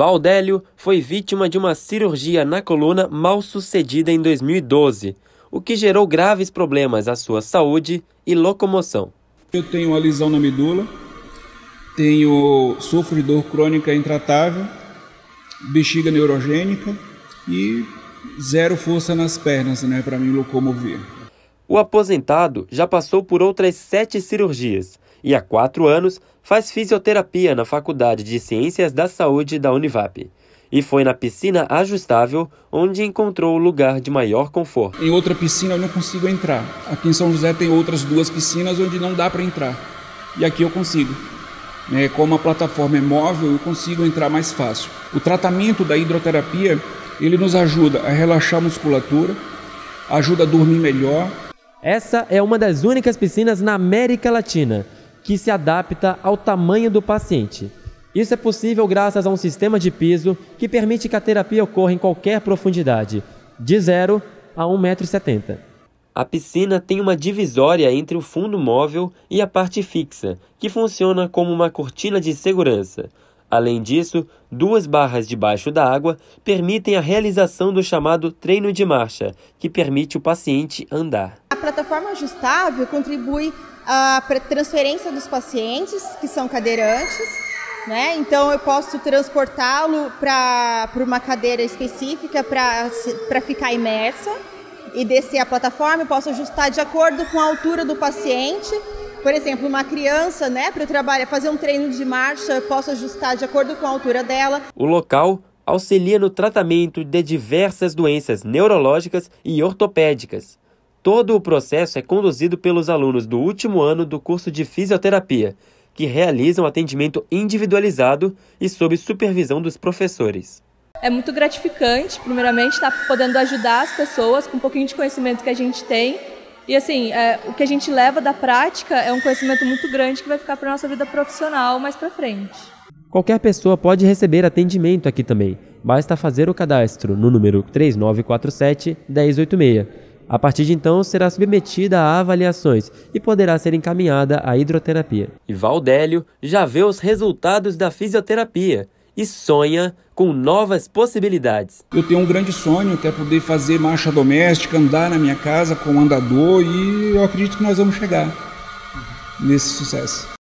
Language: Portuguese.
Valdélio foi vítima de uma cirurgia na coluna mal sucedida em 2012, o que gerou graves problemas à sua saúde e locomoção. Eu tenho uma lesão na medula, tenho sofro de dor crônica intratável, bexiga neurogênica e zero força nas pernas, né, para me locomover. O aposentado já passou por outras sete cirurgias e há quatro anos faz fisioterapia na Faculdade de Ciências da Saúde da Univap. E foi na piscina ajustável onde encontrou o lugar de maior conforto. Em outra piscina eu não consigo entrar. Aqui em São José tem outras duas piscinas onde não dá para entrar. E aqui eu consigo. É, como a plataforma é móvel, eu consigo entrar mais fácil. O tratamento da hidroterapia ele nos ajuda a relaxar a musculatura, ajuda a dormir melhor. Essa é uma das únicas piscinas na América Latina que se adapta ao tamanho do paciente. Isso é possível graças a um sistema de piso que permite que a terapia ocorra em qualquer profundidade, de 0 a 1,70m. A piscina tem uma divisória entre o fundo móvel e a parte fixa, que funciona como uma cortina de segurança. Além disso, duas barras debaixo da água permitem a realização do chamado treino de marcha, que permite o paciente andar. A plataforma ajustável contribui a transferência dos pacientes que são cadeirantes, né? Então eu posso transportá-lo para uma cadeira específica para ficar imersa e descer a plataforma, eu posso ajustar de acordo com a altura do paciente. Por exemplo, uma criança, né, para trabalhar, fazer um treino de marcha, eu posso ajustar de acordo com a altura dela. O local auxilia no tratamento de diversas doenças neurológicas e ortopédicas. Todo o processo é conduzido pelos alunos do último ano do curso de fisioterapia, que realizam atendimento individualizado e sob supervisão dos professores. É muito gratificante, primeiramente, estar podendo ajudar as pessoas com um pouquinho de conhecimento que a gente tem. E assim, é, o que a gente leva da prática é um conhecimento muito grande que vai ficar para a nossa vida profissional mais para frente. Qualquer pessoa pode receber atendimento aqui também. Basta fazer o cadastro no número 3947 1086 a partir de então, será submetida a avaliações e poderá ser encaminhada à hidroterapia. E Valdélio já vê os resultados da fisioterapia e sonha com novas possibilidades. Eu tenho um grande sonho que é poder fazer marcha doméstica, andar na minha casa com um andador e eu acredito que nós vamos chegar nesse sucesso.